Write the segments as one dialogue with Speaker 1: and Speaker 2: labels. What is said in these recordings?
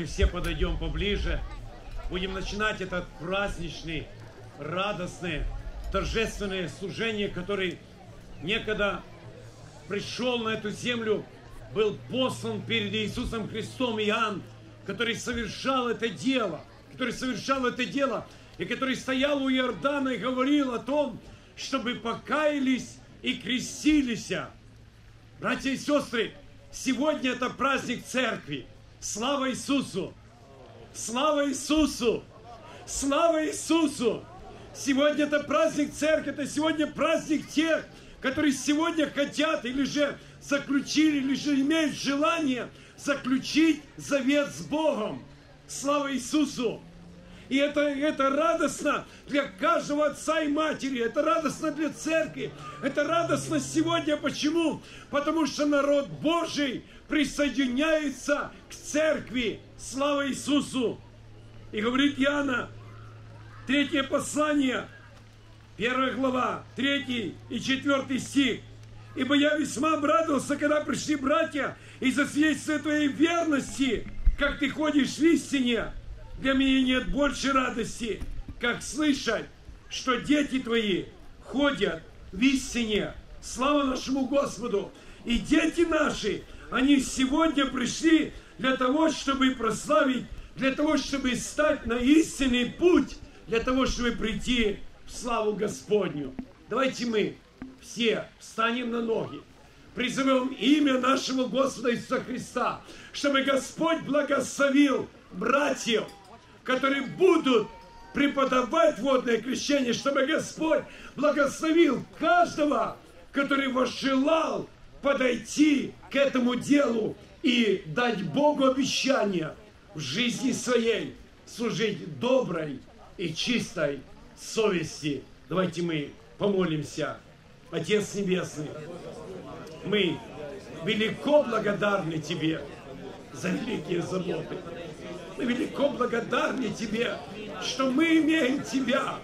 Speaker 1: мы все подойдем поближе. Будем начинать этот праздничный, радостный, торжественное служение, который некогда пришел на эту землю, был послан перед Иисусом Христом Иоанн, который совершал это дело, который совершал это дело, и который стоял у Иордана и говорил о том, чтобы покаялись и крестились. Братья и сестры, Сегодня это праздник церкви. Слава Иисусу! Слава Иисусу! Слава Иисусу! Сегодня это праздник церкви, это сегодня праздник тех, которые сегодня хотят или же заключили, или же имеют желание заключить завет с Богом. Слава Иисусу! И это, это радостно для каждого отца и матери. Это радостно для церкви. Это радостно сегодня. Почему? Потому что народ Божий присоединяется к церкви. Слава Иисусу! И говорит Иоанна, третье послание, первая глава, третий и четвертый стих. Ибо я весьма обрадовался, когда пришли братья и засвидетельствуют твоей верности, как ты ходишь в истине, для меня нет больше радости, как слышать, что дети твои ходят в истине. Слава нашему Господу! И дети наши, они сегодня пришли для того, чтобы прославить, для того, чтобы стать на истинный путь, для того, чтобы прийти в славу Господню. Давайте мы все встанем на ноги, призовем имя нашего Господа Иисуса Христа, чтобы Господь благословил братьев, которые будут преподавать водное крещение, чтобы Господь благословил каждого, который возжелал подойти к этому делу и дать Богу обещание в жизни своей служить доброй и чистой совести. Давайте мы помолимся. Отец Небесный, мы велико благодарны Тебе за великие заботы. Мы велико благодарны Тебе, что мы имеем Тебя.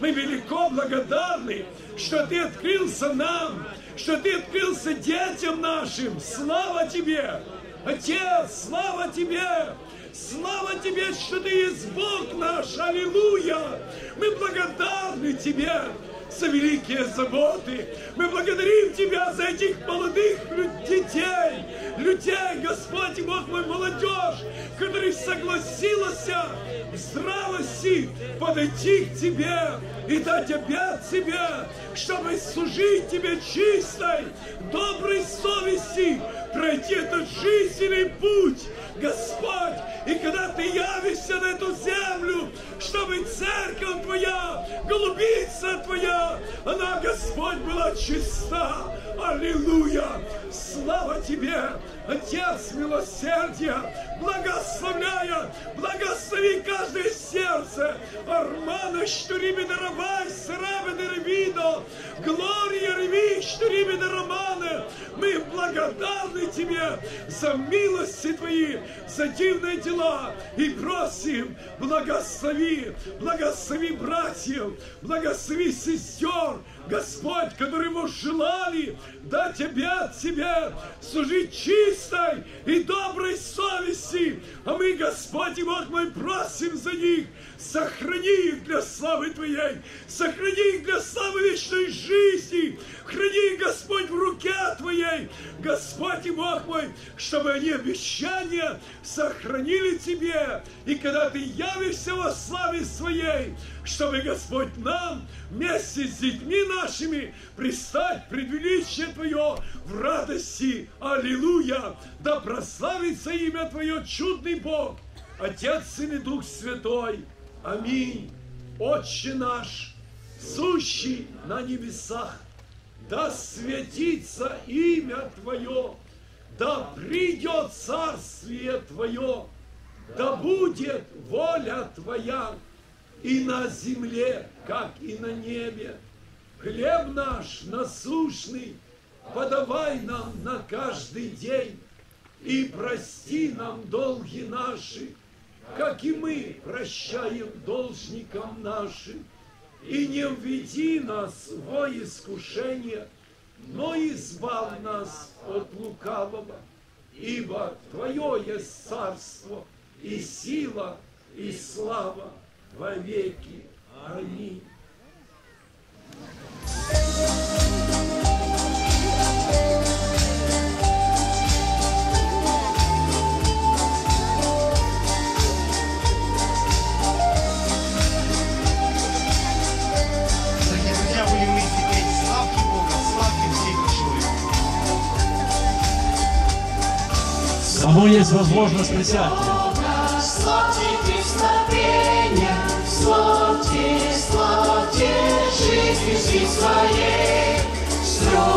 Speaker 1: Мы велико благодарны, что Ты открылся нам, что Ты открылся детям нашим. Слава Тебе! Отец, слава Тебе! Слава Тебе, что Ты есть Бог наш! Аллилуйя! Мы благодарны Тебе! за великие заботы. Мы благодарим Тебя за этих молодых детей, людей, Господь и Бог мой, молодежь, которая согласилась в здравости подойти к Тебе и дать обед Тебе, чтобы служить Тебе чистой, доброй совести, пройти этот жизненный путь, Господь, и когда Ты явишься на эту землю, чтобы церковь Твоя, голубица Твоя, она, Господь, была чиста. Аллилуйя! Слава Тебе, Отец милосердия, благословляя, благослови каждое сердце. Армана, что риби даровай, срабе деревидо, Глория реви, что риби дароманы. Мы благодарны Тебе за милости Твои, за дивные дела и просим, благослови, благослови братьев, благослови сестер, Господь, которые его желали дать обед себе, служить чистой и доброй совести. А мы, Господь и Бог мой, просим за них, сохрани их для славы Твоей, сохрани их для славы вечной жизни, храни их, Господь, в руке Твоей, Господь и Бог мой, чтобы они обещания сохранили Тебе, и когда Ты явишься во славе Своей, чтобы, Господь, нам вместе с детьми нашими пристать пред величие Твое в радости. Аллилуйя! Да прославится имя Твое, чудный Бог, Отец, и Дух Святой. Аминь. Отче наш, сущий на небесах, да святится имя Твое, да придет царствие Твое, да будет воля Твоя и на земле, как и на небе. Хлеб наш насущный подавай нам на каждый день, и прости нам долги наши, как и мы прощаем должникам нашим. И не введи нас во искушение, но избав нас от лукавого, ибо Твое есть царство и сила и слава во веки. Аминь.
Speaker 2: Кому есть возможность присядьте.
Speaker 3: Всей своей. Стройном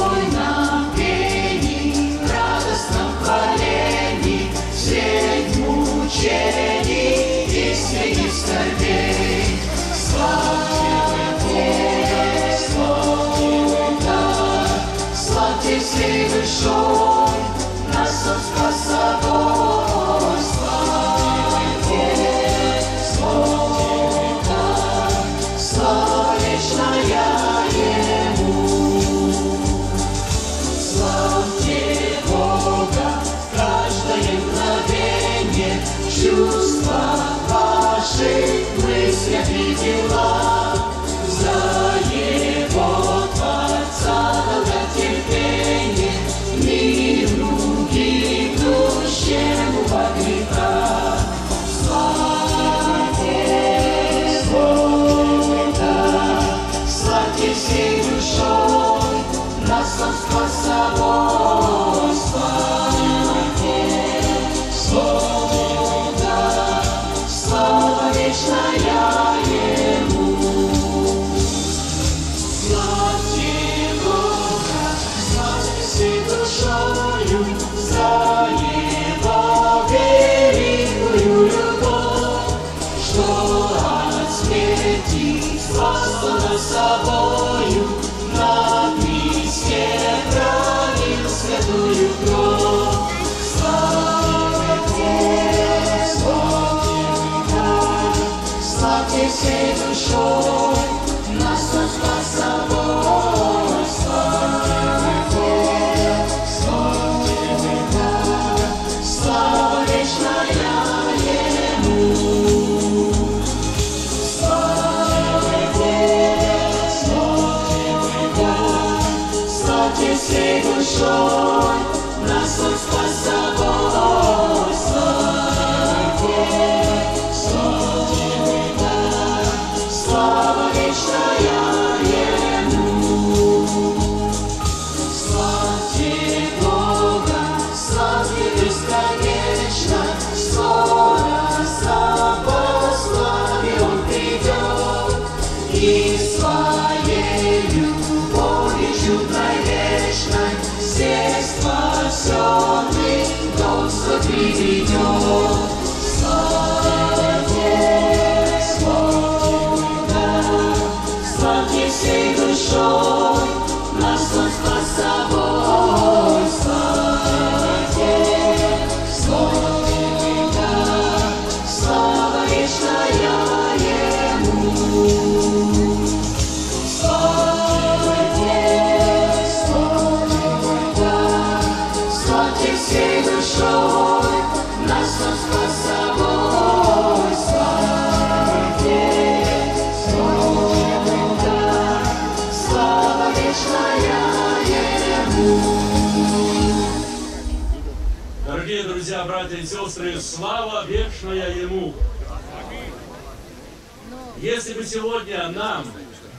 Speaker 2: бы сегодня нам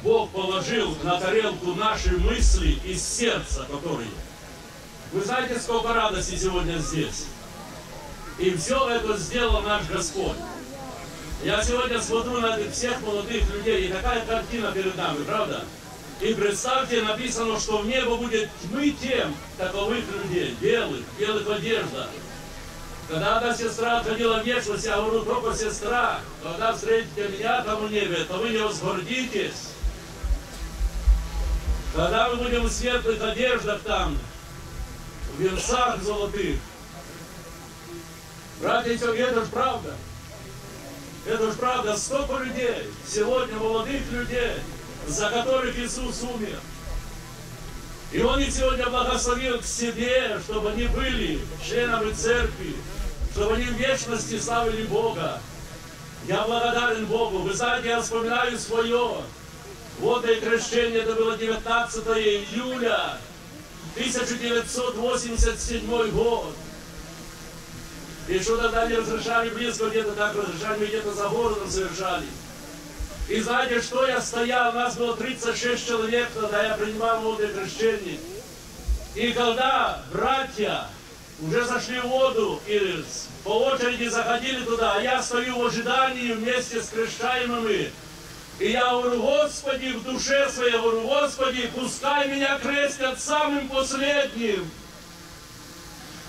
Speaker 2: Бог положил на тарелку наши мысли из сердца, которые, вы знаете, сколько радости сегодня здесь. И все это сделал наш Господь. Я сегодня смотрю на всех молодых людей, и такая картина перед нами, правда? И представьте, написано, что в небо будет тьмы тем, таковых людей, белых, белых одеждах. Когда одна сестра отходила в вечность, я говорю, только сестра, когда встретите меня там в небе, то вы не возгордитесь. Когда мы будем в светлых одеждах там, в венцах золотых. Братья и сестры, это же правда. Это же правда. Столько людей, сегодня молодых людей, за которых Иисус умер. И Он их сегодня благословил к себе, чтобы они были членами церкви, чтобы они в вечности славили Бога. Я благодарен Богу. Вы знаете, я вспоминаю свое водное крещение, это было 19 июля 1987 год. И что тогда не разрешали близко, где-то так разрешали, где-то за городом совершали. И знаете, что я стоял, у нас было 36 человек, тогда я принимал водное крещение. И когда братья уже зашли в воду и по очереди заходили туда, а я стою в ожидании вместе с крещаемыми, и я говорю, Господи, в душе своей, говорю, Господи, пускай меня крестят самым последним.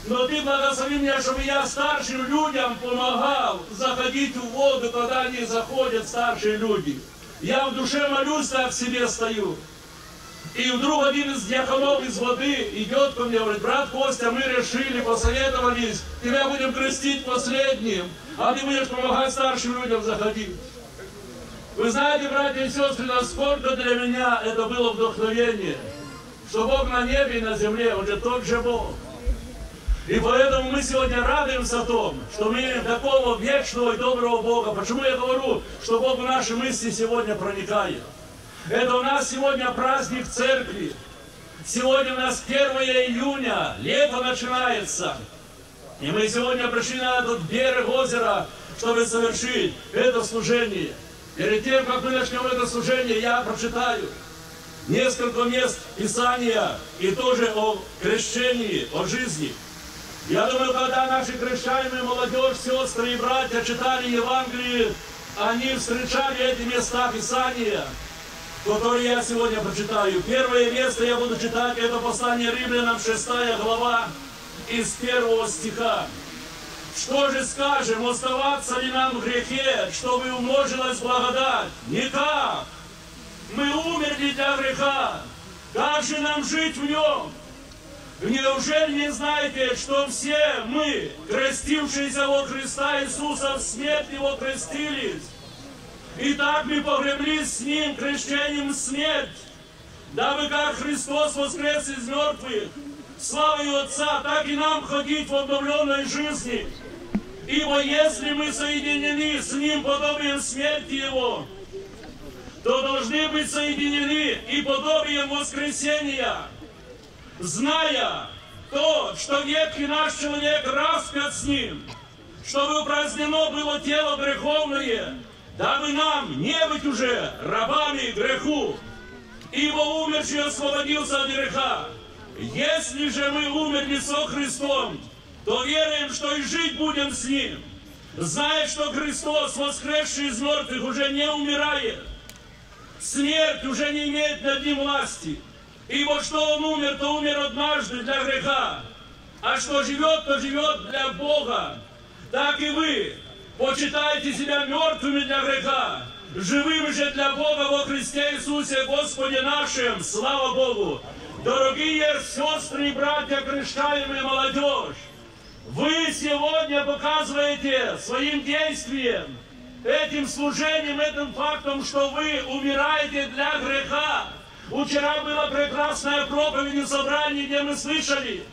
Speaker 2: Но Ты благослови меня, чтобы я старшим людям помогал заходить в воду, когда они заходят, старшие люди. Я в душе молюсь, так себе стою. И вдруг один из диаконов из воды идет ко мне, говорит, брат Костя, мы решили, посоветовались, тебя будем крестить последним, а ты будешь помогать старшим людям заходить. Вы знаете, братья и сестры, насколько для меня это было вдохновение, что Бог на небе и на земле, Он же тот же Бог. И поэтому мы сегодня радуемся о том, что мы имеем такого вечного и доброго Бога. Почему я говорю, что Бог в наши мысли сегодня проникает? Это у нас сегодня праздник церкви. Сегодня у нас 1 июня, лето начинается. И мы сегодня пришли на этот берег озера, чтобы совершить это служение. Перед тем, как мы начнем это служение, я прочитаю несколько мест Писания и тоже о крещении, о жизни. Я думаю, когда наши крещаемые молодежь, сестры и братья читали Евангелие, они встречали эти места Писания, которые я сегодня прочитаю. Первое место я буду читать, это послание Римлянам, 6 глава, из первого стиха. Что же скажем, оставаться ли нам в грехе, чтобы умножилась благодать? Никак! Мы умерли для греха. Как же нам жить в нем? Неужели не знаете, что все мы, крестившиеся во Христа Иисуса, в смерть Его крестились? И так мы погреблись с Ним крещением смерть, дабы как Христос воскрес из мертвых, славою Отца, так и нам ходить в обновленной жизни. Ибо если мы соединены с Ним подобием смерти Его, то должны быть соединены и подобием воскресения, зная то, что ветхий наш человек распят с Ним, чтобы упразднено было тело греховное, дабы нам не быть уже рабами греху, ибо умерший освободился от греха. Если же мы умерли со Христом, то веруем, что и жить будем с Ним, зная, что Христос, воскресший из мертвых, уже не умирает. Смерть уже не имеет над Ним власти. Ибо что Он умер, то умер однажды для греха. А что живет, то живет для Бога. Так и вы почитайте себя мертвыми для греха, живым же для Бога во Христе Иисусе Господе нашим. Слава Богу! Дорогие сестры и братья, крещаемые молодежь, вы сегодня показываете своим действием, этим служением, этим фактом, что вы умираете для греха. Вчера была прекрасная проповедь в собрании, где мы слышали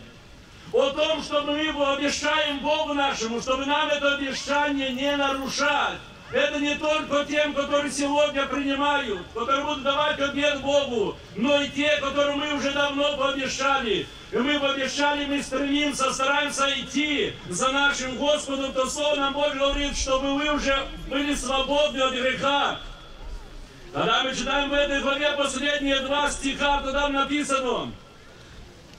Speaker 2: о том, что мы обещаем Богу нашему, чтобы нам это обещание не нарушать. Это не только тем, которые сегодня принимают, которые будут давать обед Богу, но и те, которые мы уже давно пообещали. И мы пообещали, мы стремимся, стараемся идти за нашим Господом, то Слово нам Бог говорит, чтобы вы уже были свободны от греха. Когда мы читаем в этой главе последние два стиха, то там написано,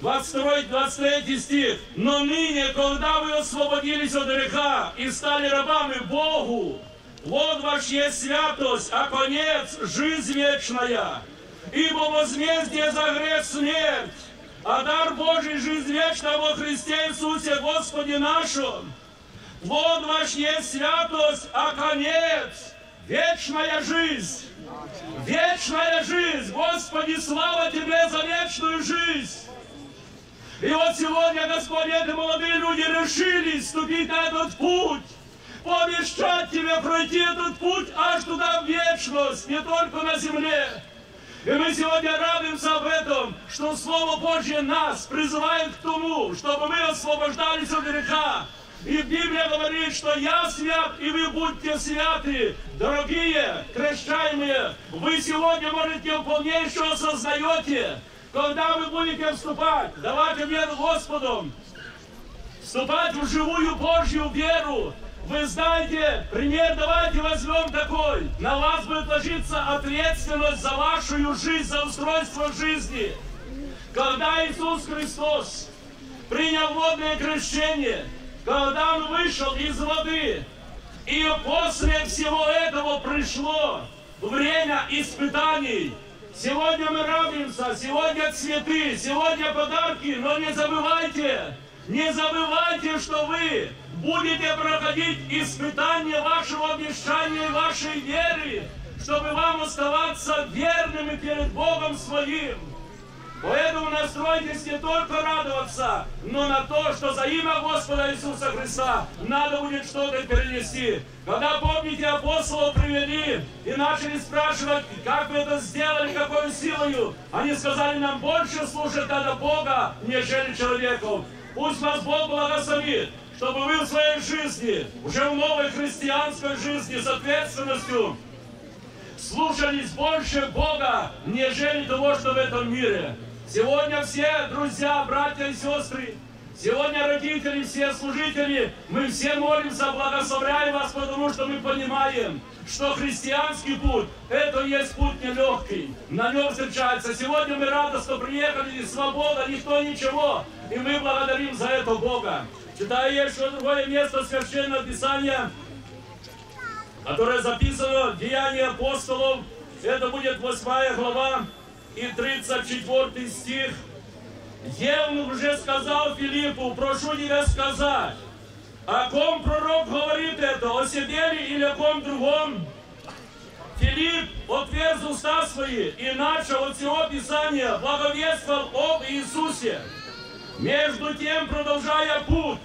Speaker 2: 22-23 стих. Но ныне, когда вы освободились от греха и стали рабами Богу, вот ваш есть святость, а конец – жизнь вечная. Ибо возмездие за грех смерть, а дар Божий жизнь вечная во Христе Иисусе Господе нашем. Вот ваш есть святость, а конец – вечная жизнь. Вечная жизнь. Господи, слава Тебе за вечную жизнь. И вот сегодня, Господи, эти молодые люди решили ступить на этот путь, пообещать Тебе пройти этот путь аж туда в вечность, не только на земле. И мы сегодня радуемся об этом, что Слово Божье нас призывает к тому, чтобы мы освобождались от греха. И Библия говорит, что я свят, и вы будьте святы. Дорогие, крещаемые, вы сегодня можете полнейшего осознаете, когда вы будете вступать, давайте веру Господу, вступать в живую Божью веру, вы знаете, пример давайте возьмем такой. На вас будет ложиться ответственность за вашу жизнь, за устройство жизни. Когда Иисус Христос принял водное крещение, когда Он вышел из воды, и после всего этого пришло время испытаний. Сегодня мы радуемся, сегодня цветы, сегодня подарки, но не забывайте, не забывайте, что вы будете проходить испытания вашего обещания и вашей веры, чтобы вам оставаться верными перед Богом своим. Поэтому настройтесь не только радоваться, но на то, что за имя Господа Иисуса Христа надо будет что-то перенести. Когда, помните, апостолов привели и начали спрашивать, как вы это сделали, какой силою, они сказали, нам больше слушать надо Бога, нежели человеков. Пусть вас Бог благословит, чтобы вы в своей жизни, уже в новой христианской жизни с ответственностью, слушались больше Бога, нежели того, что в этом мире. Сегодня все друзья, братья и сестры, сегодня родители, все служители, мы все молимся, благословляем вас, потому что мы понимаем, что христианский путь, это есть путь нелегкий. На нем встречается. Сегодня мы рады, что приехали, свобода, никто ничего. И мы благодарим за это Бога. Читаю еще другое место Священного Писания, которое записано в Деянии апостолов. Это будет 8 глава и 34 стих. Евнух уже сказал Филиппу, прошу тебя сказать, о ком пророк говорит это, о себе ли или о ком другом? Филипп отверз уста свои и начал от всего Писания благовествовал об Иисусе. Между тем, продолжая путь,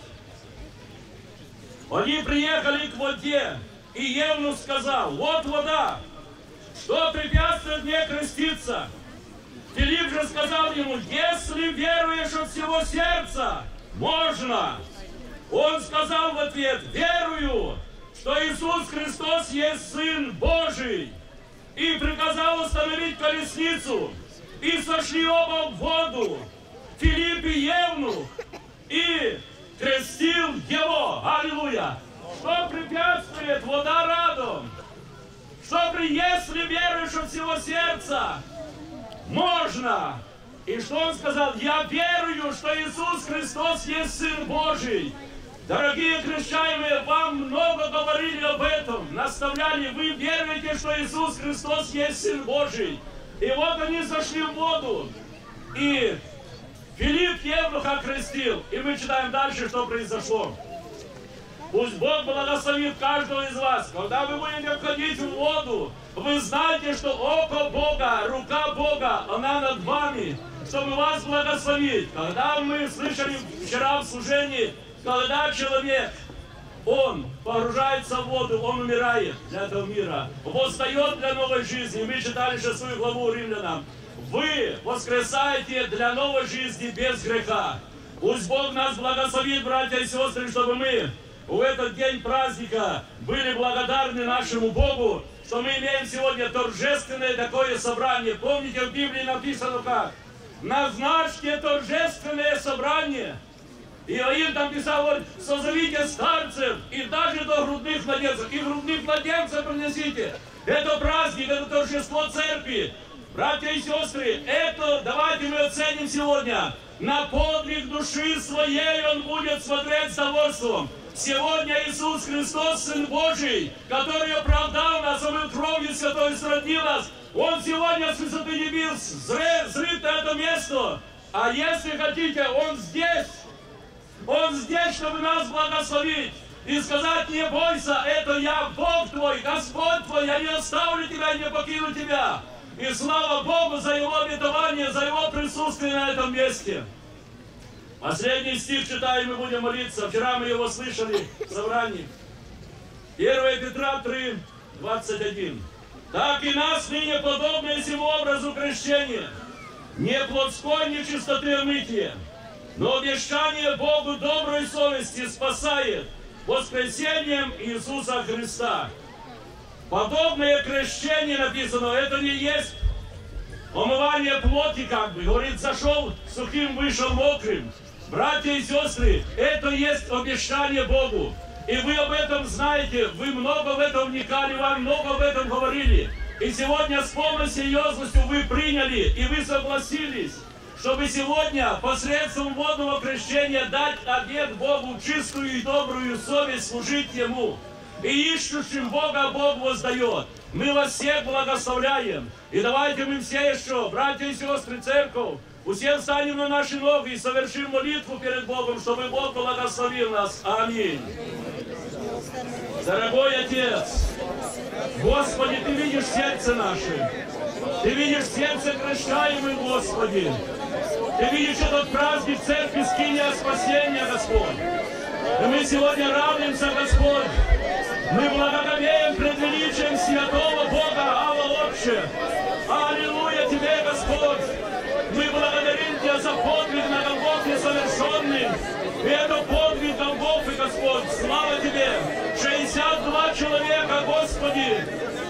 Speaker 2: они приехали к воде, и Евнух сказал, вот вода, что препятствует мне креститься? Филипп же сказал ему, если веруешь от всего сердца, можно. Он сказал в ответ, верую, что Иисус Христос есть Сын Божий. И приказал остановить колесницу. И сошли оба в воду. Филипп и Евнух. И крестил его. Аллилуйя. Что препятствует? Вода радом. Что если веруешь от всего сердца, можно. И что он сказал? Я верую, что Иисус Христос есть Сын Божий. Дорогие крещаемые, вам много говорили об этом, наставляли. Вы веруете, что Иисус Христос есть Сын Божий. И вот они зашли в воду. И Филипп Евнуха крестил. И мы читаем дальше, что произошло. Пусть Бог благословит каждого из вас. Когда вы будете входить в воду, вы знаете, что око Бога, рука Бога, она над вами, чтобы вас благословить. Когда мы слышали вчера в служении, когда человек, он погружается в воду, он умирает для этого мира, восстает для новой жизни. Мы читали шестую главу римлянам. Вы воскресаете для новой жизни без греха. Пусть Бог нас благословит, братья и сестры, чтобы мы в этот день праздника были благодарны нашему Богу, что мы имеем сегодня торжественное такое собрание. Помните, в Библии написано как? Назначьте торжественное собрание. Иоанн там писал, говорит, созовите старцев и даже до грудных младенцев. И грудных младенцев принесите. Это праздник, это торжество церкви. Братья и сестры, это давайте мы оценим сегодня. На подвиг души своей он будет смотреть с довольством. Сегодня Иисус Христос, Сын Божий, который оправдал нас, Он кровью Святой сроднил нас, Он сегодня с высоты небес зрит на это место. А если хотите, Он здесь. Он здесь, чтобы нас благословить. И сказать, не бойся, это я, Бог твой, Господь твой, я не оставлю тебя, не покину тебя. И слава Богу за Его обетование, за Его присутствие на этом месте. Последний стих читаем и будем молиться. Вчера мы его слышали в собрании. 1 Петра 3, 21. Так и нас ныне подобно сему образу крещения, не плотской нечистоты омытия, но обещание Богу доброй совести спасает воскресением Иисуса Христа. Подобное крещение написано, это не есть омывание плоти, как бы. Говорит, зашел сухим, вышел мокрым. Братья и сестры, это есть обещание Богу. И вы об этом знаете, вы много в этом вникали, вам много об этом говорили. И сегодня с полной серьезностью вы приняли, и вы согласились, чтобы сегодня посредством водного крещения дать обет Богу чистую и добрую совесть служить Ему. И ищущим Бога Бог воздает. Мы вас всех благословляем. И давайте мы все еще, братья и сестры, церковь, все встанем на наши ноги и совершим молитву перед Богом, чтобы Бог благословил нас. Аминь. Дорогой Отец, Господи, Ты видишь сердце наше. Ты видишь сердце крещаемых, Господи. Ты видишь этот праздник церкви скиния спасения, Господь. И мы сегодня радуемся, Господь. Мы благоговеем пред величием святого Бога, Алла Отче. Аллилуйя Тебе, Господь. Благодарим Тебя за подвиг на Голгофе совершенный. И это подвиг Голгофы, Господь. Слава Тебе. 62 человека, Господи.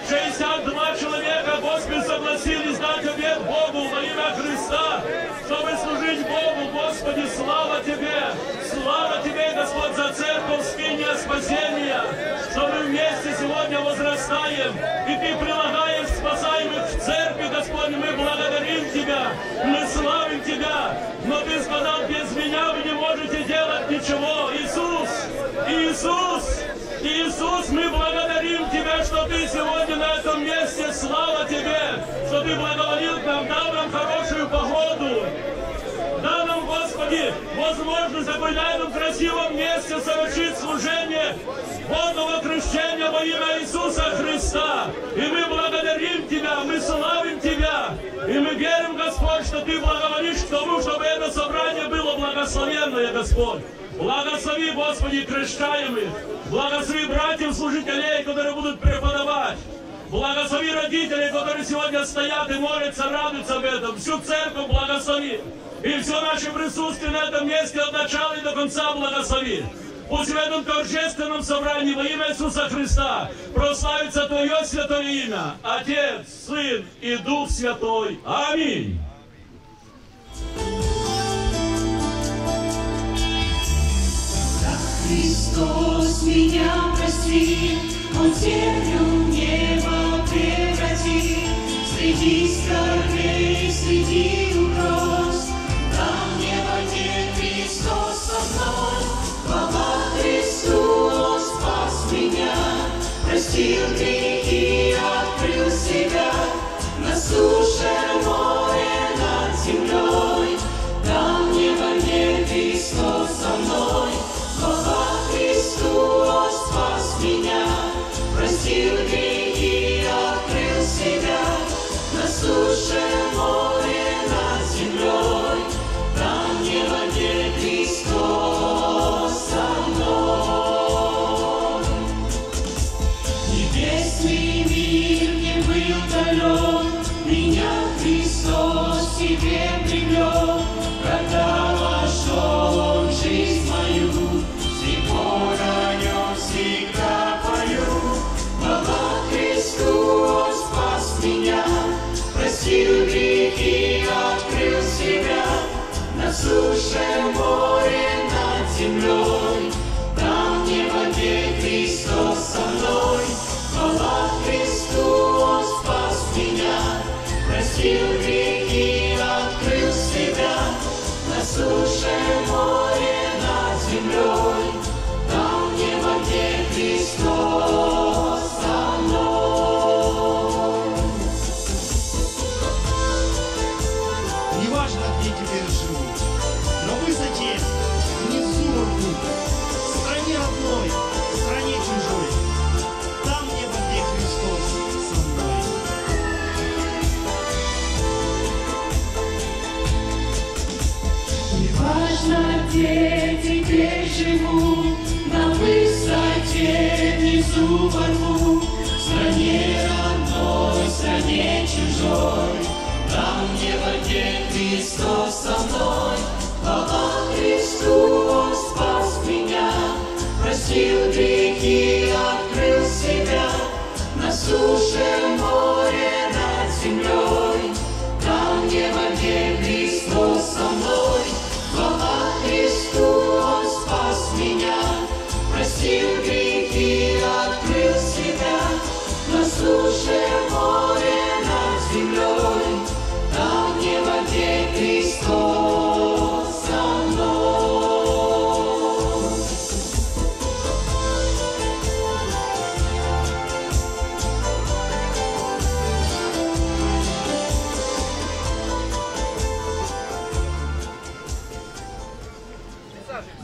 Speaker 2: 62 человека, Господи, согласились дать обед Богу во имя Христа, чтобы служить Богу, Господи, слава Тебе, слава Тебе, Господь, за церковь скиния спасения, что мы вместе сегодня возрастаем, и Ты прилагаешь спасаемых в церкви, Господь, мы благодарим Тебя, мы славим Тебя, но Ты сказал, без меня вы не можете делать ничего, Иисус, Иисус, Иисус, мы благодарим Тебя, что Ты сегодня на этом месте. Слава Тебе, что Ты благоволил нам, дал нам хорошую погоду. Дай нам, Господи, возможность в определенном красивом месте совершить служение водного крещения во имя Иисуса Христа. И мы благодарим Тебя, мы славим Тебя. И мы верим, Господь, что Ты благоволишь к тому, чтобы это собрание было благословенное, Господь. Благослови, Господи, крещаемых. Благослови братьев, служителей, которые будут преподавать. Благослови родителей, которые сегодня стоят и молятся, радуются об этом. Всю церковь благослови. И все наше присутствие на этом месте от начала и до конца благослови. Пусть в этом торжественном собрании во имя Иисуса Христа прославится Твое святое имя, Отец, Сын и Дух Святой. Аминь.
Speaker 3: Христос меня простил, Он землю превратил. Среди скорбей, среди угроз,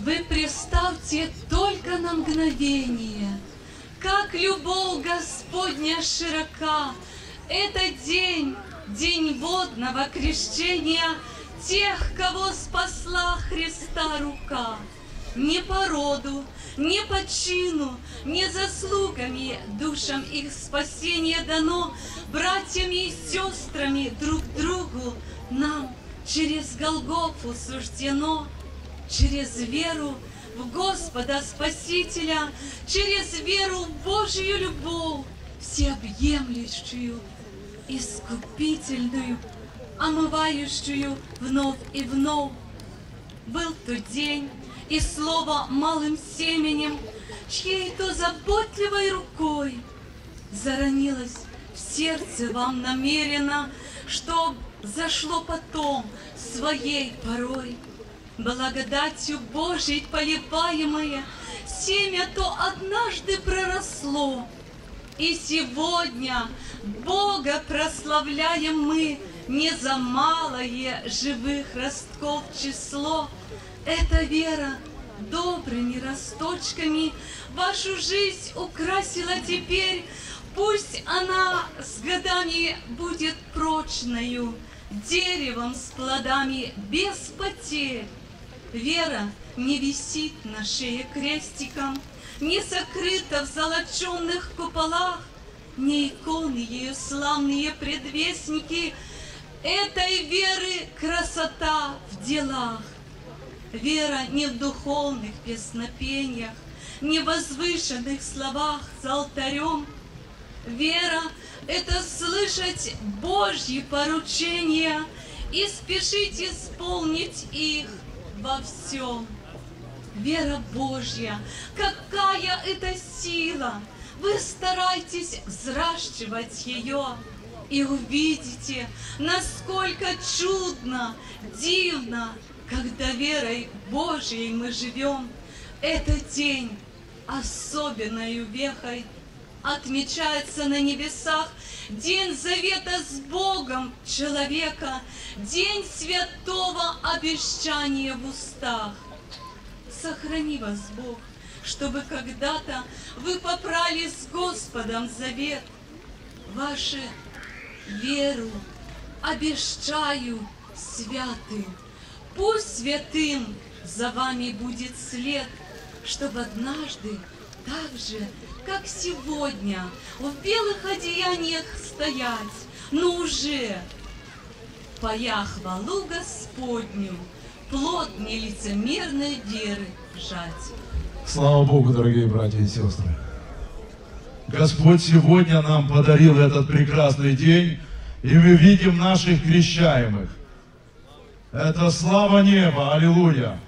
Speaker 4: Вы
Speaker 5: представьте только на мгновение, как любовь Господня широка. Это день, день водного крещения тех, кого спасла Христа рука. Не по роду, не по чину, не заслугами душам их спасение дано, братьями и сестрами друг другу нам через Голгофу суждено через веру в Господа Спасителя, через веру в Божью любовь, всеобъемлющую, искупительную, омывающую вновь и вновь. Был тот день, и слово малым семенем, чьей-то заботливой рукой заронилось в сердце вам намеренно, что зашло потом своей порой благодатью Божией поливаемое, семя то однажды проросло. И сегодня Бога прославляем мы не за малое живых ростков число. Эта вера добрыми росточками вашу жизнь украсила теперь. Пусть она с годами будет прочною, деревом с плодами без потерь. Вера не висит на шее крестиком, не сокрыта в золоченных куполах, не иконы ее славные предвестники. Этой веры красота в делах. Вера не в духовных песнопениях, не в возвышенных словах за алтарем. Вера — это слышать Божьи поручения и спешить исполнить их во всем. Вера Божья, какая это сила! Вы старайтесь взращивать ее и увидите, насколько чудно, дивно, когда верой Божьей мы живем. Этот день особенной вехой отмечается на небесах День завета с Богом человека, День святого обещания в устах. Сохрани вас, Бог, чтобы когда-то вы попрали с Господом завет. Ваши веру обещаю святым. Пусть святым за вами будет след, чтобы однажды так же, как сегодня, в белых одеяниях стоять, но уже поя хвалу Господню, плод нелицемерной веры жать.
Speaker 6: Слава Богу, дорогие братья и сестры. Господь сегодня нам подарил этот прекрасный день, и мы видим наших крещаемых. Это слава неба, аллилуйя.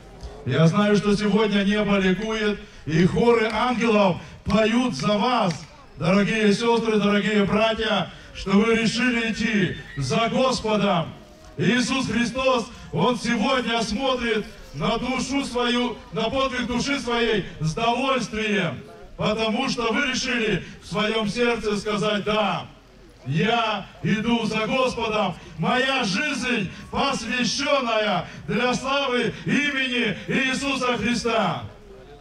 Speaker 6: Я знаю, что сегодня небо ликует, и хоры ангелов поют за вас, дорогие сестры, дорогие братья, что вы решили идти за Господом. Иисус Христос, Он сегодня смотрит на душу свою, на подвиг души своей с довольствием, потому что вы решили в своем сердце сказать «да». Я иду за Господом. Моя жизнь посвященная для славы имени Иисуса Христа.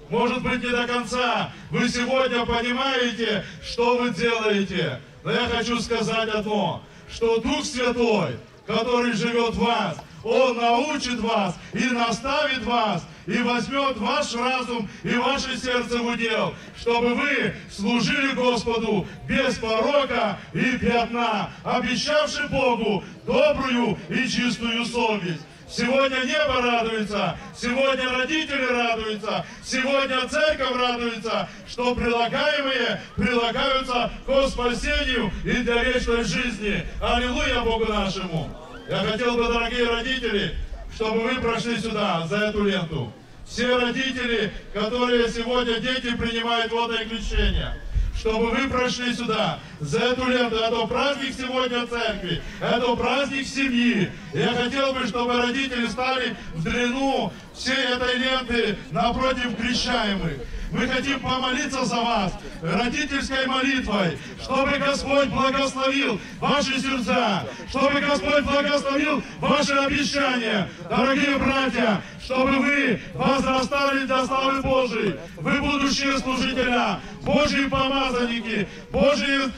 Speaker 6: Может быть, не до конца вы сегодня понимаете, что вы делаете. Но я хочу сказать одно, что Дух Святой, который живет в вас, Он научит вас и наставит вас, и возьмет ваш разум и ваше сердце в удел, чтобы вы служили Господу без порока и пятна, обещавши Богу добрую и чистую совесть. Сегодня небо радуется, сегодня родители радуются, сегодня церковь радуется, что прилагаемые прилагаются к спасению и для вечной жизни. Аллилуйя Богу нашему! Я хотел бы, дорогие родители, чтобы вы прошли сюда, за эту ленту. Все родители, которые сегодня дети принимают водное крещение, чтобы вы прошли сюда, за эту ленту. Это праздник сегодня церкви, это праздник семьи. Я хотел бы, чтобы родители стали в длину всей этой ленты напротив крещаемых. Мы хотим помолиться за вас родительской молитвой, чтобы Господь благословил ваши сердца, чтобы Господь благословил ваши обещания. Дорогие братья, чтобы вы возрастали для славы Божией. Вы будущие служителя, Божьи помазанники, Божьи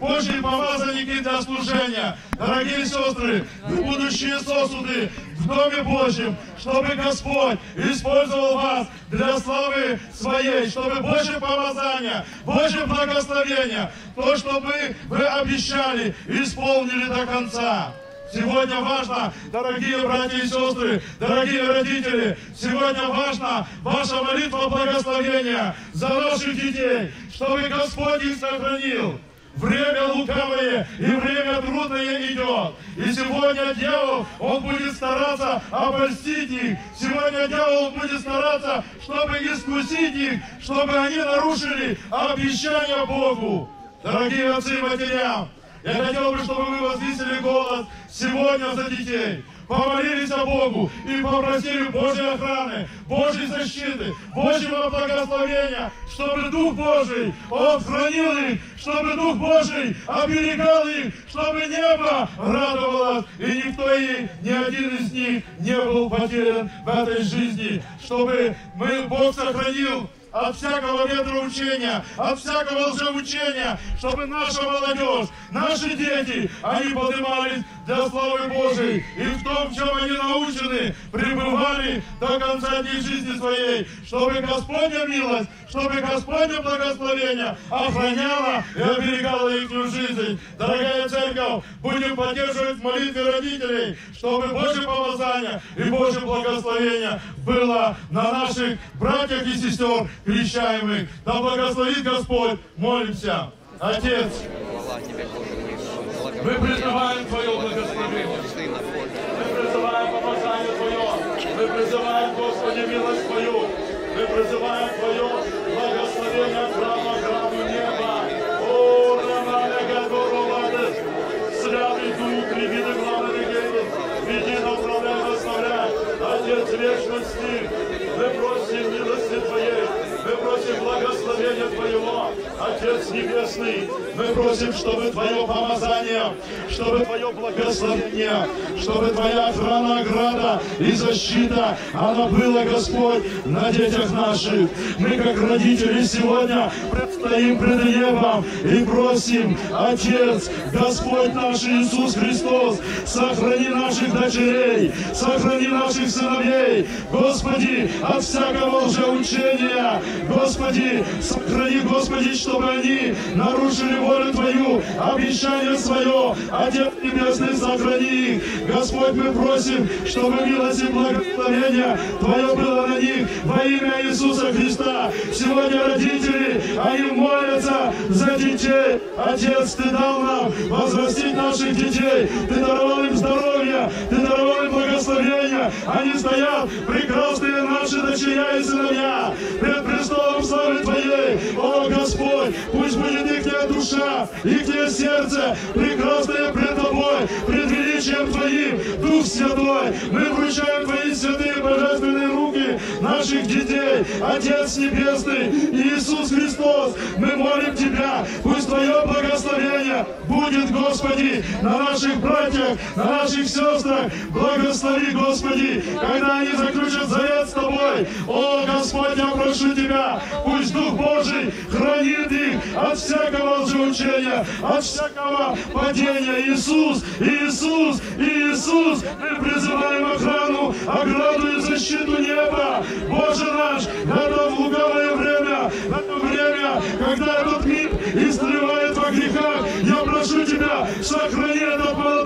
Speaker 6: Божьи помазанники для служения. Дорогие сестры, будущие сосуды в Доме Божьем, чтобы Господь использовал вас для славы своей, чтобы Божье помазание, Божье благословение, то, что вы, вы обещали, исполнили до конца. Сегодня важно, дорогие братья и сестры, дорогие родители, сегодня важно ваша молитва благословения за наших детей, чтобы Господь их сохранил. Время лукавое и время трудное идет. И сегодня дьявол, он будет стараться обольстить их. Сегодня дьявол будет стараться, чтобы искусить их, чтобы они нарушили обещание Богу. Дорогие отцы и матерям, я хотел бы, чтобы вы возвысили голос сегодня за детей. Помолились о Богу и попросили Божьей охраны, Божьей защиты, Божьего благословения, чтобы Дух Божий, Он хранил их, чтобы Дух Божий оберегал их, чтобы небо радовалось, и никто их, ни один из них не был потерян в этой жизни, чтобы мы, Бог сохранил от всякого ветроучения, от всякого лжеучения, чтобы наша молодежь, наши дети, они поднимались для славы Божией, и в том, в чем они научены, пребывали до конца дней жизни своей, чтобы Господня милость, чтобы Господня благословение охраняла и оберегала их жизнь. Дорогая церковь, будем поддерживать в молитве родителей, чтобы Божье помазание и Божье благословение было на наших братьях и сестер крещаемых. Да благословит Господь, молимся. Отец, мы призываем Твое благословение. Мы призываем помазание Твое. Мы призываем, Господи, милость Твою. Мы призываем Твое благословение храма, храму неба. О, Романа Гадоровады, Святый Дух, Левиды, Главы Регели, веди, направляй, наставляй. Отец вечности, мы просим милости Твоей, мы просим благословения Твоего, Отец Небесный, мы просим, чтобы Твое помазание, чтобы Твое благословение, чтобы Твоя охрана, ограда и защита, она была, Господь, на детях наших. Мы, как родители, сегодня предстоим пред небом и просим, Отец, Господь наш Иисус Христос, сохрани наших дочерей, сохрани наших сыновей, Господи, от всякого лжеучения, Господи, сохрани, Господи, чтобы они нарушили волю Твою, обещание свое, Отец Небесный, сохрани их. Господь, мы просим, чтобы милость и благословение Твое было на них во имя Иисуса Христа. Сегодня родители, они молятся за детей. Отец, Ты дал нам возрастить наших детей. Ты даровал им здоровье, Ты даровал им благословение. Они стоят, прекрасные наши дочеря и сыновья, пред престолом славы Твоей. О, Господь, пусть будет их душа, их сердце, прекрасное пред Тобой, пред величием Твоим, Дух Святой. Мы вручаем Твои святые божественные руки наших детей. Отец Небесный, Иисус Христос, мы молим Тебя, пусть Твое благословение будет, Господи, на наших братьях, на наших сестрах. Благослови, Господи, когда они заключат завет с Тобой. О, Господь, я прошу Тебя, пусть Дух Божий хранит их от всякого лжеучения, от всякого падения. Иисус, Иисус, Иисус, мы призываем охрану, ограду и защиту неба. Боже наш, это в луговое время, это время, когда этот мир истревает во грехах, я прошу Тебя, сохрани этот молодой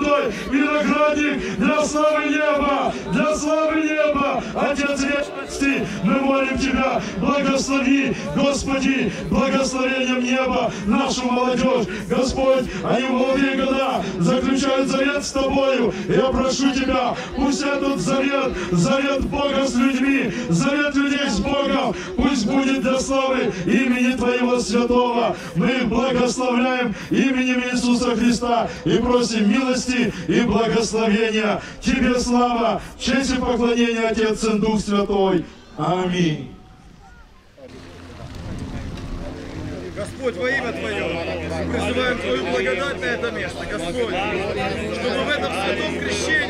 Speaker 6: виноградник для славы неба, для славы неба. Отец вечности, мы молим Тебя, благослови, Господи, благословением неба нашу молодежь. Господь, они в молодые года заключают завет с Тобою. Я прошу Тебя, пусть этот завет, завет Бога с людьми, завет людей с Богом, пусть будет для славы имени Твоего Святого. Мы благословляем именем Иисуса Христа и просим милости и благословения. Тебе слава, честь и поклонение, Отец и Дух Святой. Аминь.
Speaker 7: Господь, во имя Твое, призываем Твою благодать на это место, Господь, чтобы в этом святом крещении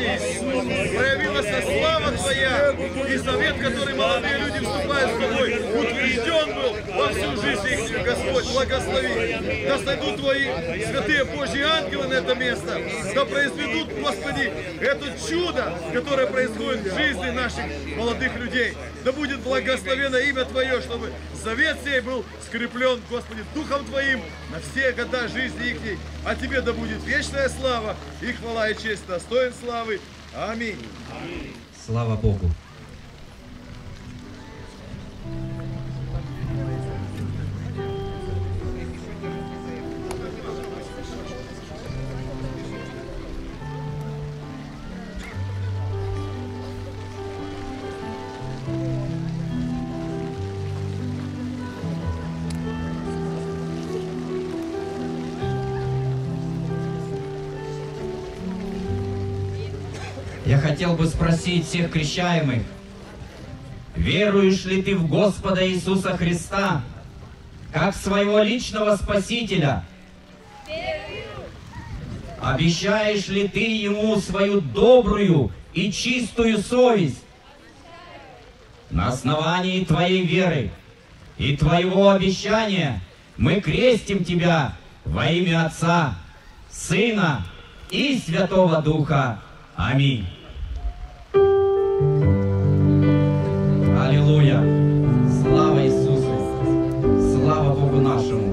Speaker 7: проявилась слава Твоя и завет, который молодые люди вступают с Тобой, утвержден был во всю жизнь их, Господь, благослови. Да сойдут Твои святые Божьи ангелы на это место, да произведут, Господи, это чудо, которое происходит в жизни наших молодых людей. Да будет благословено имя Твое, чтобы завет сей был скреплен, Господи, Духом Твоим на все года жизни их. А Тебе да будет вечная слава и хвала и честь, достоин славы. Аминь.
Speaker 8: Слава Богу. Хотел бы спросить всех крещаемых, веруешь ли ты в Господа Иисуса Христа, как своего личного Спасителя? Обещаешь ли ты Ему свою добрую и чистую совесть? На основании твоей веры и твоего обещания мы крестим тебя во имя Отца, Сына и Святого Духа. Аминь. Аллилуйя! Слава Иисусу! Слава Богу нашему!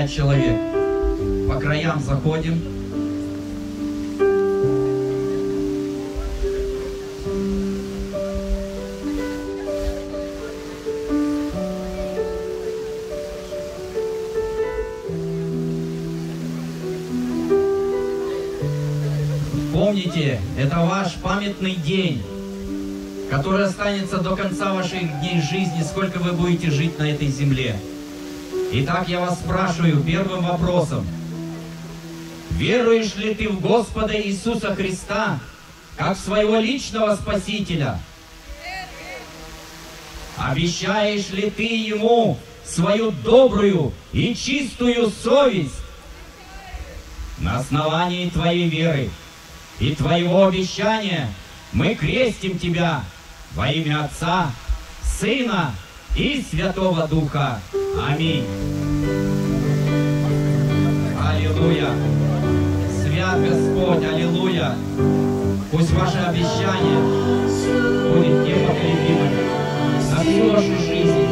Speaker 8: Пять человек. По краям заходим. Помните, это ваш памятный день, который останется до конца ваших дней жизни, сколько вы будете жить на этой земле. Итак, я вас спрашиваю первым вопросом. Веруешь ли ты в Господа Иисуса Христа, как своего личного Спасителя? Обещаешь ли ты Ему свою добрую и чистую совесть? На основании твоей веры и твоего обещания мы крестим тебя во имя Отца, Сына и Святого Духа. Аминь. Аллилуйя. Свят Господь, аллилуйя. Пусть ваше обещание будет непоколебимым на всю вашу жизнь.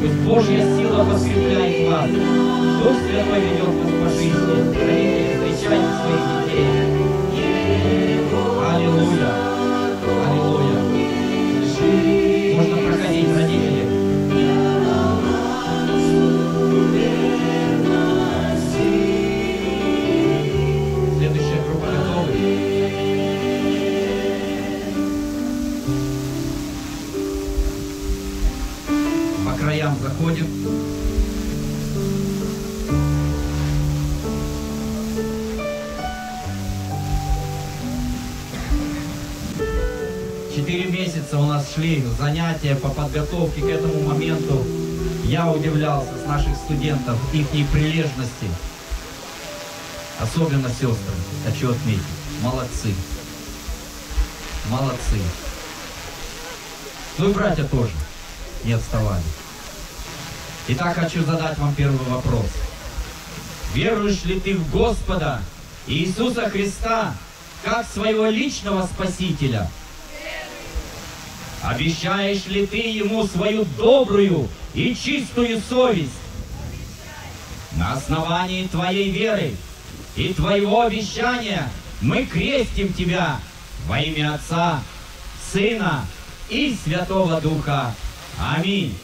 Speaker 8: Пусть Божья сила подкрепляет вас. Дух Святой ведет вас по жизни. Родители, встречайте своих детей. Аллилуйя. проходит. Четыре месяца у нас шли занятия по подготовке к этому моменту. Я удивлялся с наших студентов их прилежности. Особенно сестры, хочу отметить. Молодцы. Молодцы. Ну и братья тоже не отставали. Итак, хочу задать вам первый вопрос. Веруешь ли ты в Господа Иисуса Христа как своего личного Спасителя? Обещаешь ли ты Ему свою добрую и чистую совесть? На основании твоей веры и твоего обещания мы крестим тебя во имя Отца, Сына и Святого Духа. Аминь.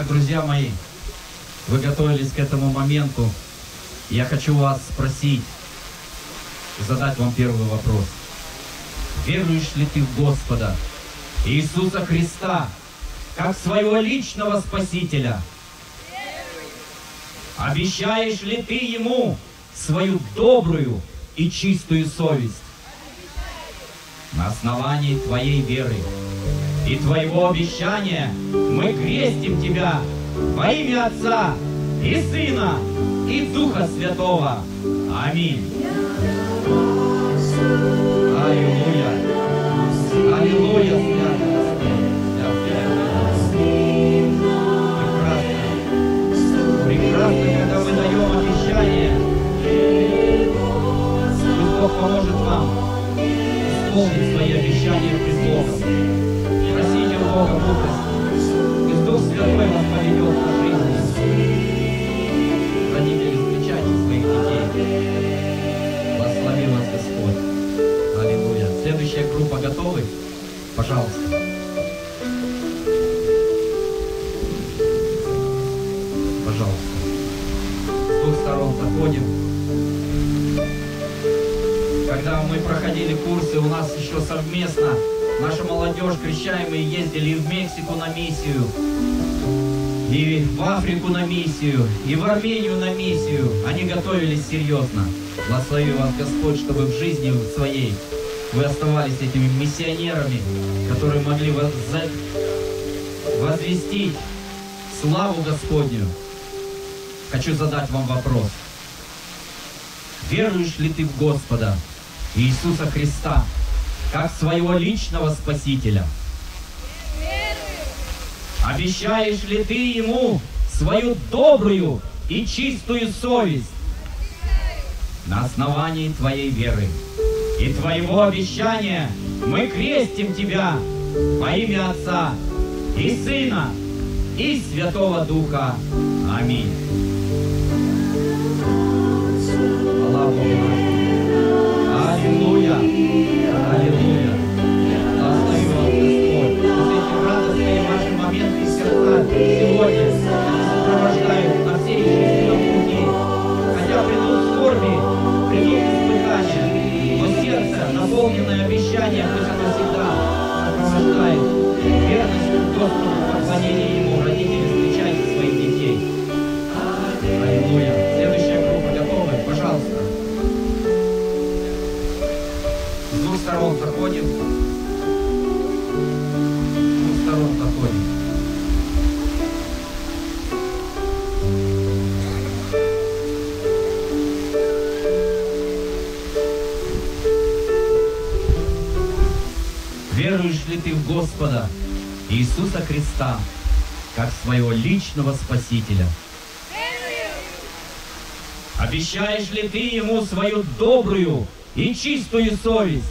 Speaker 8: Итак, друзья мои, вы готовились к этому моменту. Я хочу вас спросить, задать вам первый вопрос. Веруешь ли ты в Господа Иисуса Христа, как своего личного Спасителя? Обещаешь ли ты Ему свою добрую и чистую совесть? На основании твоей веры и твоего обещания мы крестим тебя во имя Отца и Сына и Духа Святого. Аминь. Аллилуйя. Аллилуйя. Свят Господь. Свят, свят, свят. Прекрасно. Прекрасно, когда мы даем обещание. Пусть Бог поможет вам исполнить свои обещания пред Богом. Бога мудрость. И Дух Святой вас поведет на жизнь. Родители, встречайте своих детей. Благослови вас Господь. Аллилуйя. Следующая группа готовы? Пожалуйста. Пожалуйста. С двух сторон заходим. Когда мы проходили курсы, у нас еще совместно наша молодежь, крещаемые, ездили и в Мексику на миссию, и в Африку на миссию, и в Армению на миссию. Они готовились серьезно. Благослови вас Господь, чтобы в жизни своей вы оставались этими миссионерами, которые могли воз- возвестить славу Господню. Хочу задать вам вопрос. Веруешь ли ты в Господа Иисуса Христа, как своего личного Спасителя? Обещаешь ли ты Ему свою добрую и чистую совесть на основании твоей веры и твоего обещания мы крестим тебя во имя Отца и Сына и Святого Духа. Аминь. Богу сегодня сопровождают на всей жизненном пути. Хотя придут скорби, придут испытания, но сердце, наполненное обещанием, пусть оно всегда сопровождает верностью Господу, поклонение Ему. Родители, встречайте своих детей. Аллилуйя. Следующая группа готовы? Пожалуйста. С двух сторон. Ли ты в Господа Иисуса Христа, как своего личного Спасителя? Обещаешь ли ты Ему свою добрую и чистую совесть?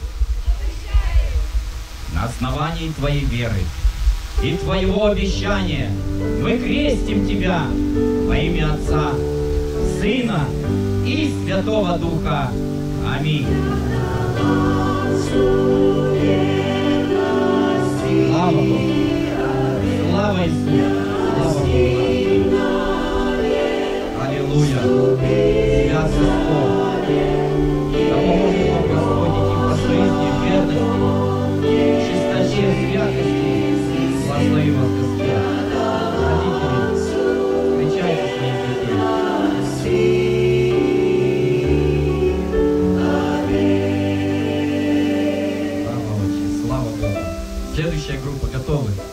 Speaker 8: На основании твоей веры и твоего обещания мы крестим тебя во имя Отца, Сына и Святого Духа. Аминь. Слава Богу! Слава Иисусу! Слава Богу! Аллилуйя! Свят Господь! Да поможет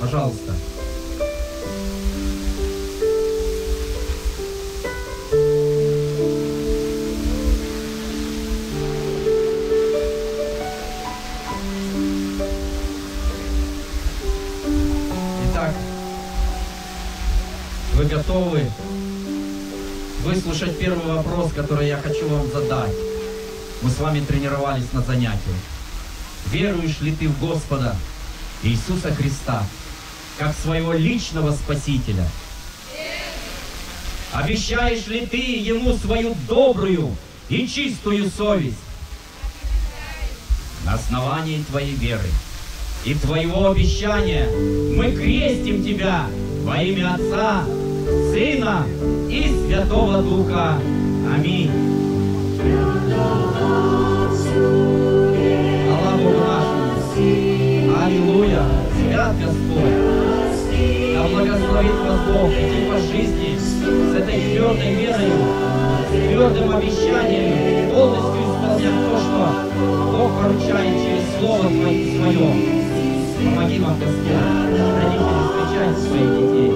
Speaker 8: Пожалуйста. Итак, вы готовы выслушать первый вопрос, который я хочу вам задать? Мы с вами тренировались на занятиях. Веруешь ли ты в Господа Иисуса Христа, как своего личного Спасителя? Обещаешь ли ты Ему свою добрую и чистую совесть? На основании твоей веры и твоего обещания мы крестим тебя во имя Отца, Сына и Святого Духа. Аминь. Слава Богу нашему. Аллилуйя. Свят Господь. Да благословит вас Бог идти по жизни с этой твердой верой, с твердым обещанием, полностью исполнять то, что Бог поручает через Слово. Свое. Помоги вам, Господь. Родители, встречайте своих детей.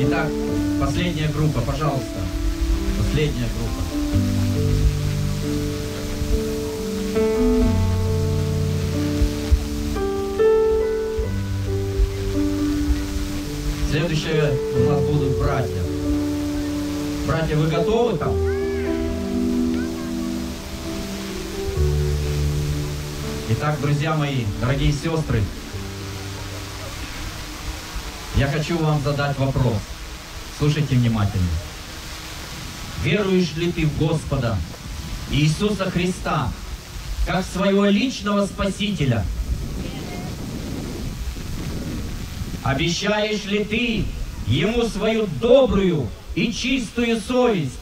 Speaker 8: Итак, последняя группа, пожалуйста. Последняя группа. Следующее у нас будут братья. Братья, вы готовы там? Итак, друзья мои, дорогие сестры, я хочу вам задать вопрос. Слушайте внимательно. Веруешь ли ты в Господа Иисуса Христа, как своего личного Спасителя? Обещаешь ли ты Ему свою добрую и чистую совесть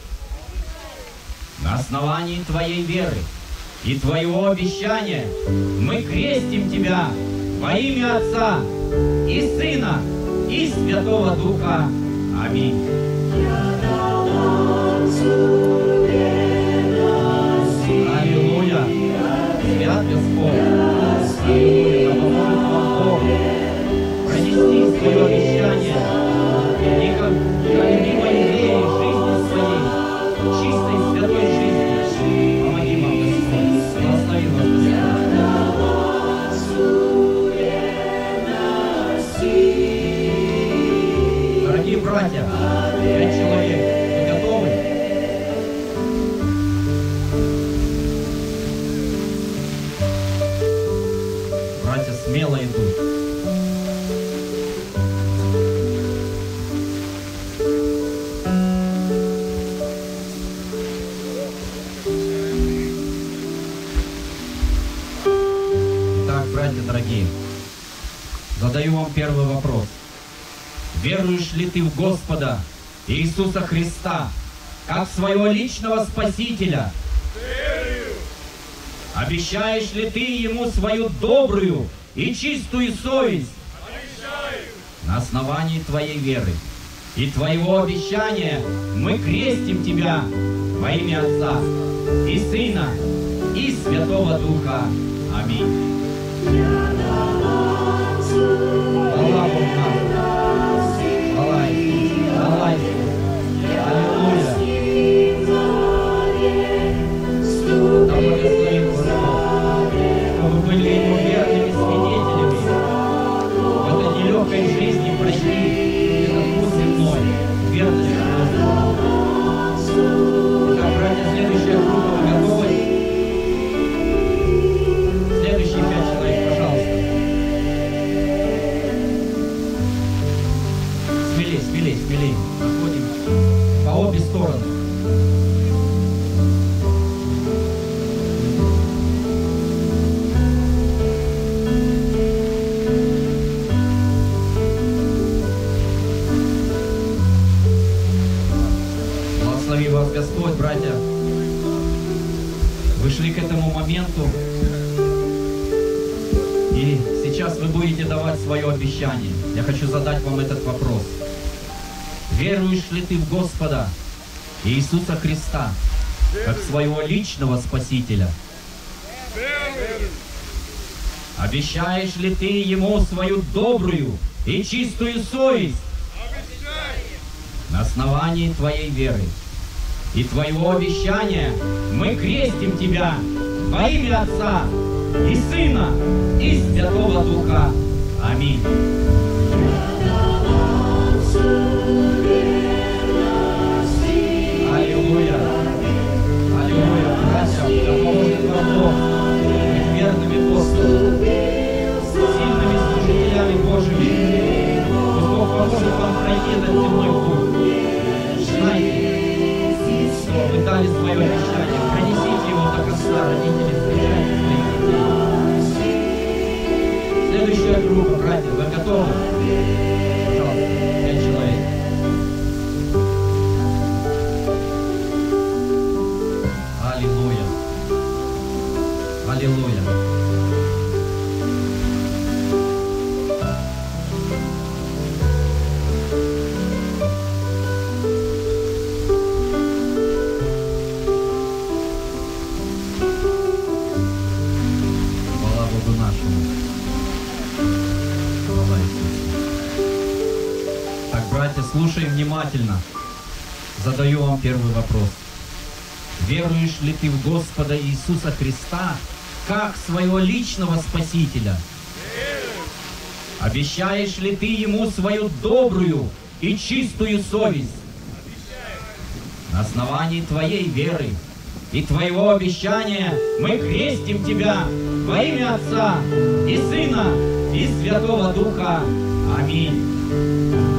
Speaker 8: на основании твоей веры и твоего обещания мы крестим тебя во имя Отца и Сына и Святого Духа. Аминь. Аллилуйя. Свят Господь. Пронести свое первый вопрос. Веруешь ли ты в Господа Иисуса Христа, как своего личного Спасителя? Обещаешь ли ты Ему свою добрую и чистую совесть? На основании твоей веры и твоего обещания мы крестим тебя во имя Отца и Сына и Святого Духа. Аминь. Были будете давать свое обещание. Я хочу задать вам этот вопрос. Веруешь ли ты в Господа Иисуса Христа, как своего личного Спасителя? Обещаешь ли ты Ему свою добрую и чистую совесть на основании твоей веры и твоего обещания мы крестим тебя во имя Отца и Сына и Святого Духа. Аминь. Аллилуйя. Аллилуйя. Братья, вам Бог быть верными Господу, сильными служителями Божьими. Бог поможет вам пройти этот земной что вы дали свое обещание. Пронесите его до конца, родители, Группа, братья, вы готовы? Слушаем внимательно. Задаю вам первый вопрос. Веруешь ли ты в Господа Иисуса Христа как своего личного Спасителя? Обещаешь ли ты Ему свою добрую и чистую совесть? На основании твоей веры и твоего обещания мы крестим тебя во имя Отца и Сына и Святого Духа. Аминь.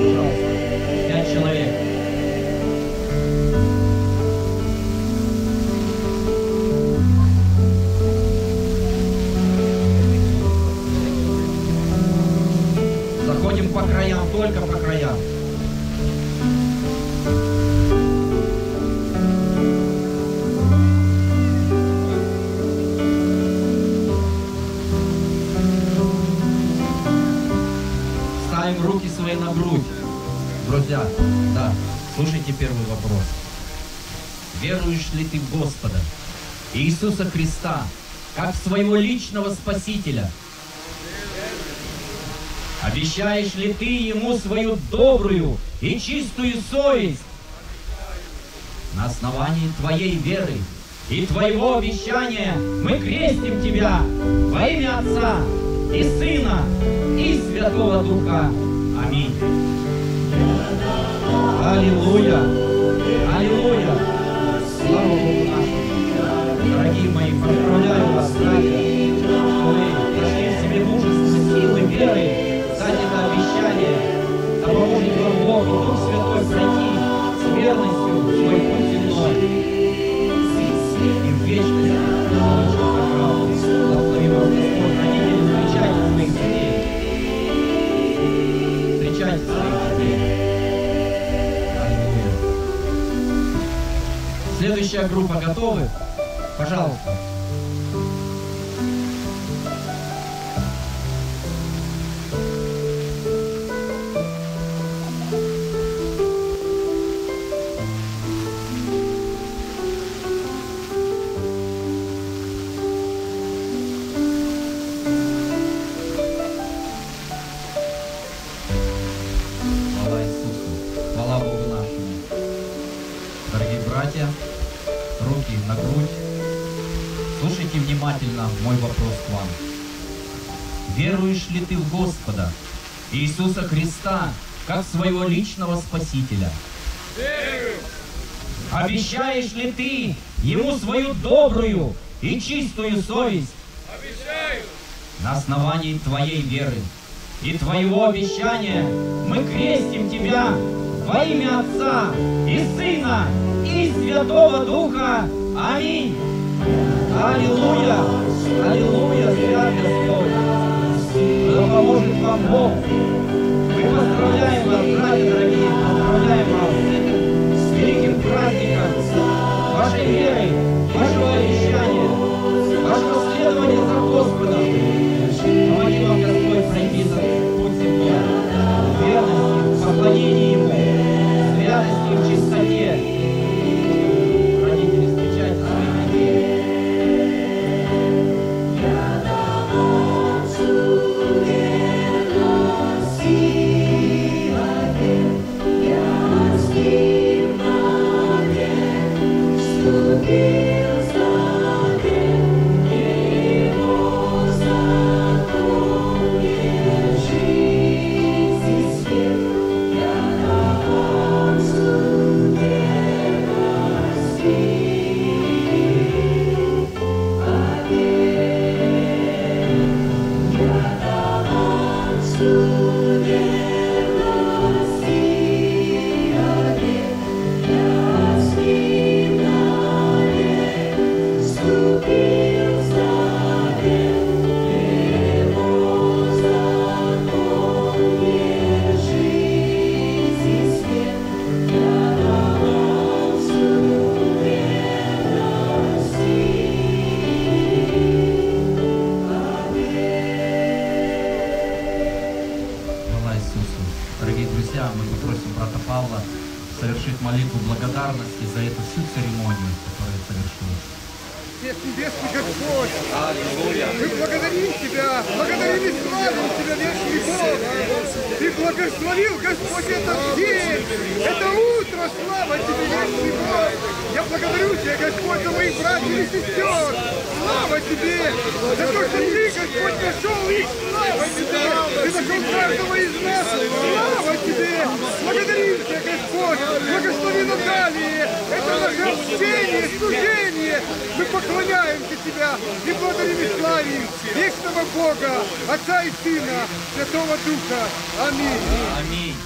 Speaker 8: Пять человек. Заходим по краям, только по краям. Руки свои на грудь. Друзья, да, слушайте первый вопрос. Веруешь ли ты в Господа Иисуса Христа как своего личного Спасителя? Обещаешь ли ты Ему свою добрую и чистую совесть на основании твоей веры и твоего обещания мы крестим тебя во имя Отца и Сына и Святого Духа. Аллилуйя! Аллилуйя! Слава Богу нашему! Дорогие мои, поздравляю вас, братья, Следующая группа готовы? Пожалуйста. Вам. Веруешь ли ты в Господа, Иисуса Христа, как своего личного Спасителя? Обещаешь ли ты Ему свою добрую и чистую совесть?
Speaker 9: Обещаю!
Speaker 8: На основании твоей веры и твоего обещания мы крестим тебя во имя Отца и Сына и Святого Духа. Аминь. Аллилуйя. Аллилуйя, свят Господь. Да поможет вам Бог. Мы поздравляем вас, братья дорогие, поздравляем вас с великим праздником, вашей верой, всю церемонию, которая совершилась.
Speaker 9: Небесный Господь, мы благодарим Тебя, благодарим и славим Тебя, вечный Бог. Ты благословил, Господь, этот день, это утро, слава Тебе, вечный Бог. Я благодарю Тебя, Господь, за моих братьев и сестер. Слава Тебе, за то, что Ты, Господь, нашел их. Ты нашел каждого из нас. Слава Тебе, благодарим Тебя, Господь, благослови Натальи. Это наше общение, служение. Мы поклоняемся Тебя и благодарим и славим вечного Бога, Отца и Сына, Святого Духа. Аминь.
Speaker 8: Аминь.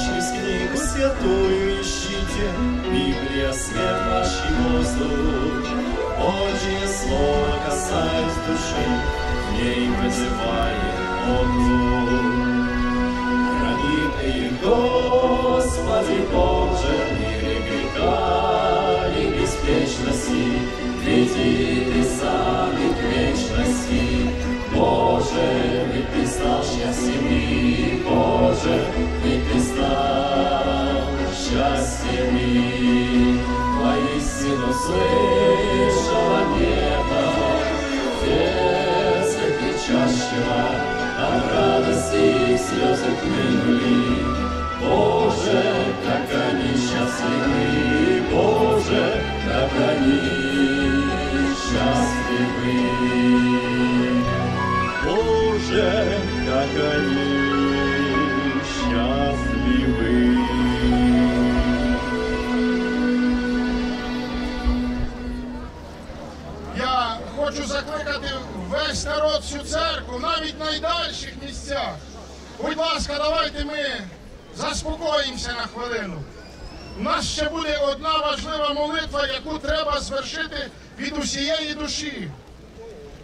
Speaker 10: Через книгу святую ищите, Библия свет ваш и воздух. Божье слово касаясь души, в ней вызывает отклик. Храни их, Господи Боже, в мире греха и беспечности, веди ты сами к вечности. Боже, ведь ты стал счастьем, Боже, ведь ты слышала небо, сердце кричащего, от радости слезы хлынули. Боже, как они счастливы, Боже, как они счастливы. Боже, как они
Speaker 11: Будь ласка, давайте ми заспокоїмося на хвилину. У нас ще буде одна важлива молитва, яку треба звершити від усієї душі.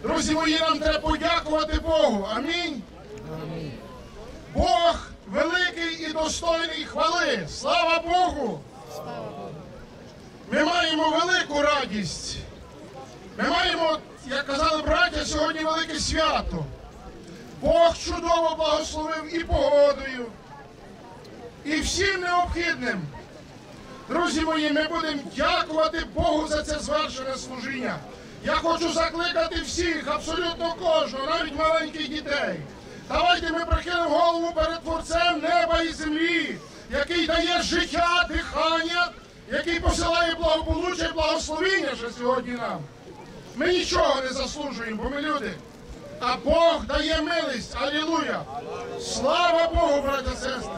Speaker 11: Друзі мої, нам треба подякувати Богу. Амінь. Бог великий і достойний хвали. Слава Богу! Ми маємо велику радість. Ми маємо, як казали браття, сьогодні велике свято. Бог чудово благословив і погодою, і всім необхідним. Друзі мої, ми будемо дякувати Богу за це звершене служіння. Я хочу закликати всіх, абсолютно кожного, навіть маленьких дітей. Давайте ми прихилимо голову перед Творцем неба і землі, який дає життя, дихання, який посилає благополуччя і благословіння ще сьогодні нам. Ми нічого не заслужуємо, бо ми люди. А Бог дає милість. Алілуя! Слава Богу, браття сестри!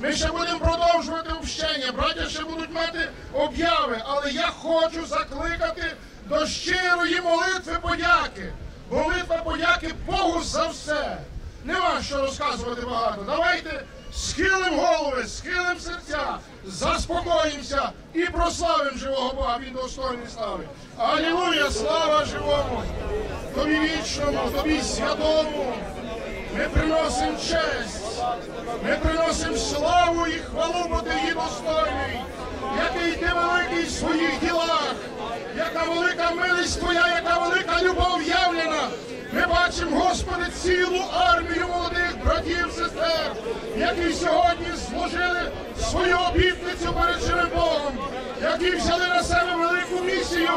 Speaker 11: Ми ще будемо продовжувати общення, браття ще будуть мати обяви, але я хочу закликати до щирої молитви подяки. Молитва подяки Богу за все. Нема що розказувати багато. Давайте Схилим голови, схилим серця, заспокоїмося і прославимо живого Бога. Він достойний слави. Алілуя, слава живому, тобі вічному, тобі святому. Ми приносимо честь, ми приносимо славу і хвалу, бо ти є достойний, який ти великий в своїх ділах, яка велика милість твоя, яка велика любов явлена. Ми бачимо, Господи, цілу армію сестер, які сьогодні служили свою обітницю перед живим Богом, які взяли на себе велику місію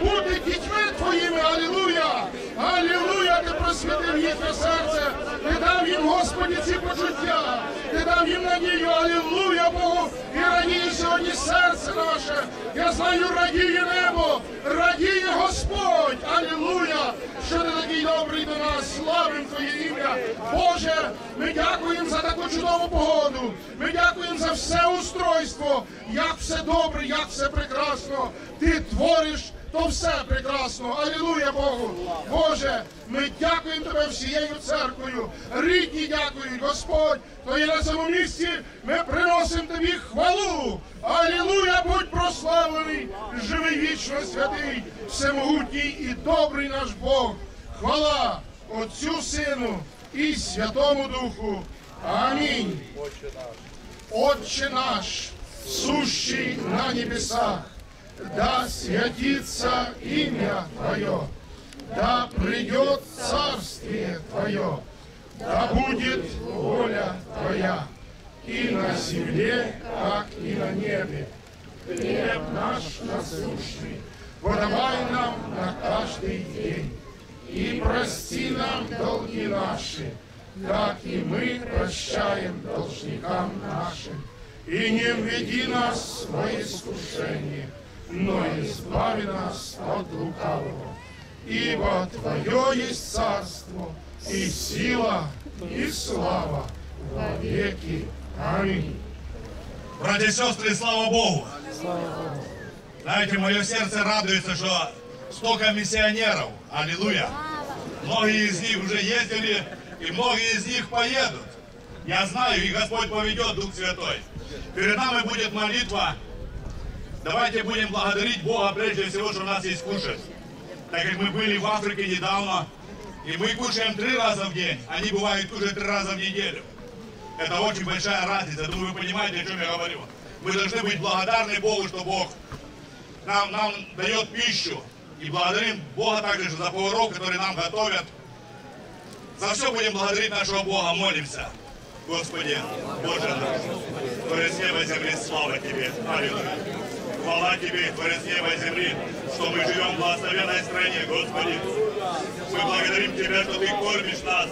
Speaker 11: бути дітьми Твоїми. Алілуя! Алілуя! Ти просвітив їхнє серце, ти дав їм, Господі, ці почуття, ти дав їм надію, алілуя Богу, і радіє сьогодні серце наше. Я знаю, радіє небо, радіє Господь, алілуя, що ти такий добрий до нас, славим Твоє ім'я. Боже, ми дякуємо за таку чудову погоду. Ми дякуємо за все устройство, як все добре, як все прекрасно. Ти твориш то все прекрасно. Алілуя Богу. Боже, ми дякуємо Тебе всією церквою. Рідні дякують, Господь. То є на цьому місці. Ми приносимо Тобі хвалу. Алілуя, будь прославлений, живий вічно святий, всемогутній і добрий наш Бог. Хвала Отцю Сину і Святому Духу. Амінь. Отче наш, сущий на небесах, да святится имя Твое, да придет царствие Твое, да будет воля Твоя и на земле, как и на небе. Хлеб наш насущный, подавай нам на каждый день, и прости нам долги наши, как и мы прощаем должникам нашим. И не введи нас в свое искушение, но избави нас от лукавого. Ибо Твое есть царство, и сила, и слава во веки. Аминь.
Speaker 6: Братья и сестры, слава Богу! Знаете, мое сердце радуется, что столько миссионеров. Аллилуйя! Многие из них уже ездили, и многие из них поедут. Я знаю, и Господь поведет Дух Святой. Перед нами будет молитва. Давайте будем благодарить Бога прежде всего, что у нас есть кушать. Так как мы были в Африке недавно, и мы кушаем три раза в день. Они бывают кушают три раза в неделю. Это очень большая разница. Думаю, вы понимаете, о чем я говорю. Мы должны быть благодарны Богу, что Бог нам, нам дает пищу. И благодарим Бога также за поваров, которые нам готовят. За все будем благодарить нашего Бога, молимся. Господи, Боже наш, Творец неба и земли, слава Тебе. Аллилуйя. Хвала Тебе, Творец неба и земли, что мы живем в благословенной стране, Господи. Мы благодарим Тебя, что Ты кормишь нас.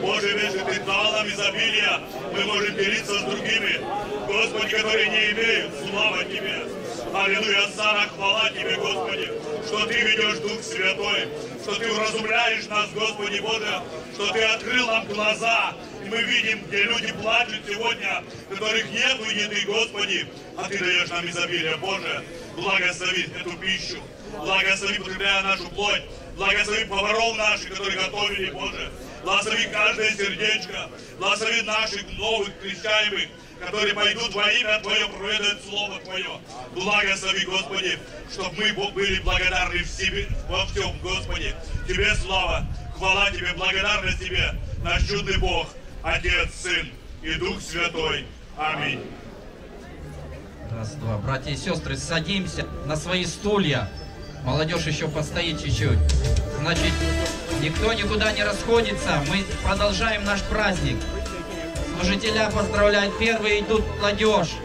Speaker 6: Боже, если Ты дал нам изобилие, мы можем делиться с другими, Господи, которые не имеют. Слава Тебе. Аллилуйя, Сара, хвала Тебе, Господи, что Ты ведешь Дух Святой, что Ты уразумляешь нас, Господи Боже, что Ты открыл нам глаза, и мы видим, где люди плачут сегодня, которых нету еды, Господи, а Ты даешь нам изобилие, Боже, благослови эту пищу, благослови, потребляя нашу плоть, благослови поваров наших, которые готовили, Боже, благослови каждое сердечко, благослови наших новых крещаемых, которые пойдут во имя Твое, проведают Слово Твое. Благослови, Господи, чтобы мы были благодарны в себе, во всем, Господи. Тебе слава, хвала Тебе, благодарность Тебе, наш чудный Бог, Отец, Сын и Дух Святой. Аминь.
Speaker 3: Раз, два. Братья и сестры, садимся на свои стулья. Молодежь еще постоит чуть-чуть. Значит, никто никуда не расходится. Мы продолжаем наш праздник. Служителя поздравляют. Первые идут молодежь.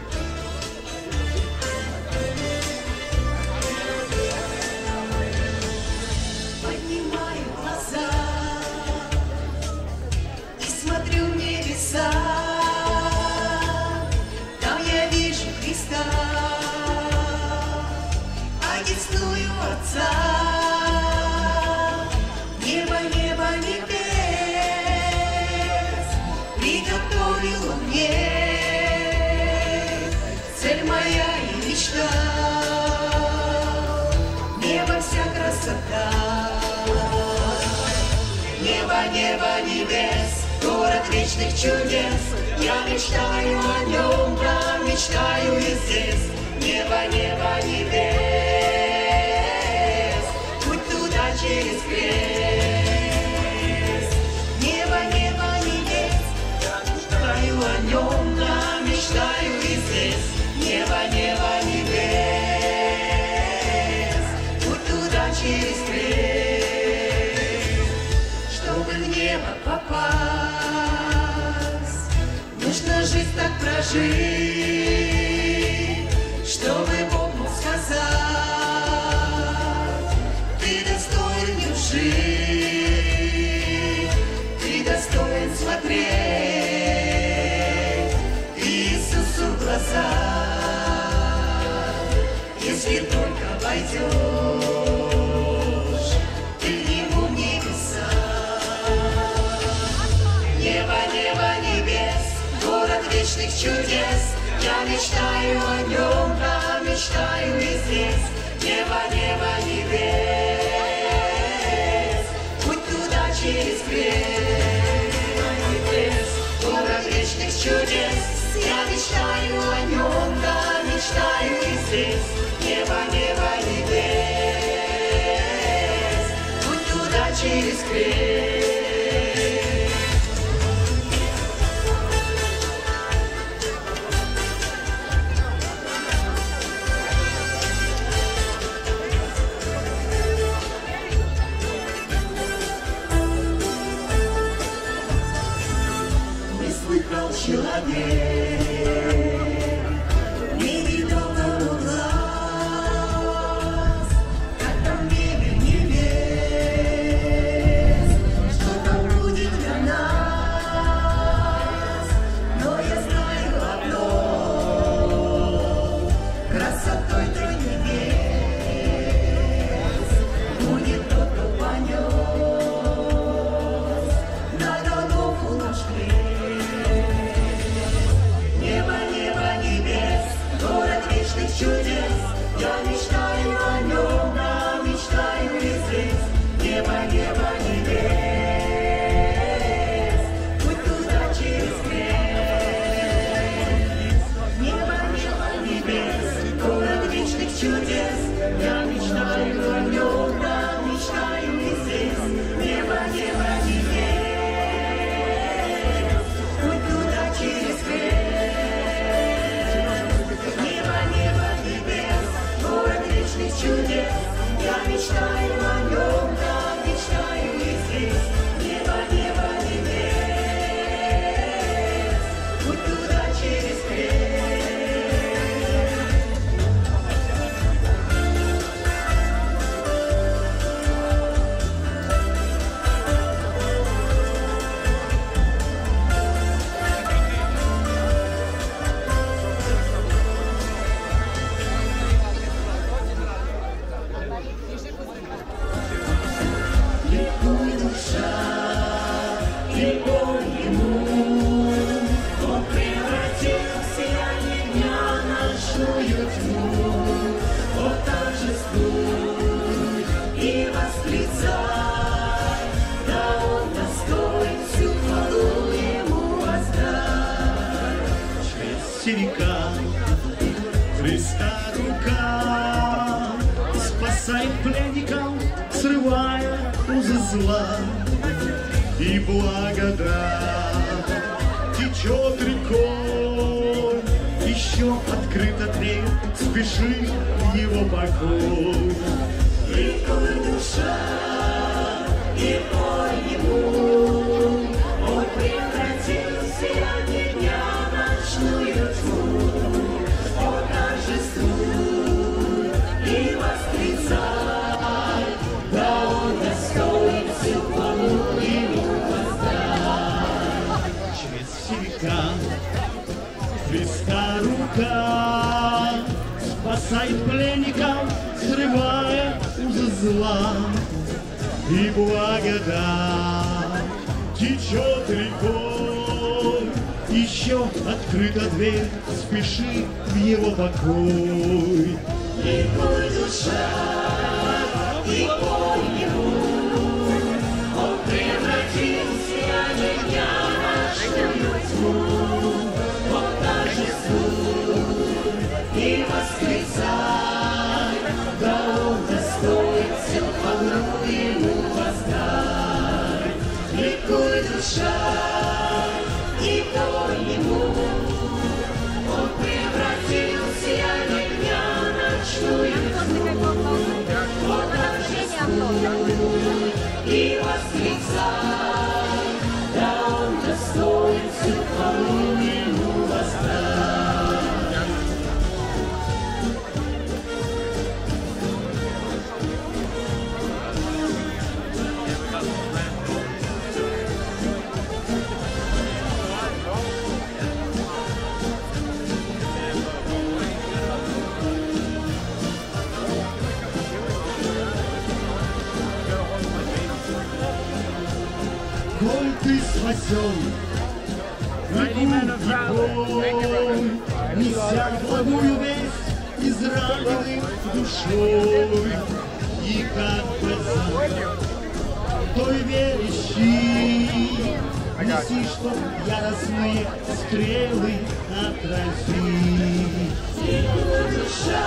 Speaker 3: чудес. Я мечтаю о нем, да, мечтаю и здесь. Небо, небо, небес. dream, чтобы мечтаю о нем, да, мечтаю и здесь, небо, небо, небес. Путь туда через крест, город вечных чудес. Я мечтаю о нем, да, мечтаю и здесь, небо, небо, небес. Путь туда через крест.
Speaker 4: своих пленников, срывая узы зла и благодать. Течет рекой, еще открыта дверь, спеши в его покой.
Speaker 3: И душа, и
Speaker 4: помни Show. осел. Бегом, неся благую весть, израненных душой. И как бы той верящий, неси, чтоб яростные стрелы
Speaker 3: отрази. Тихо душа,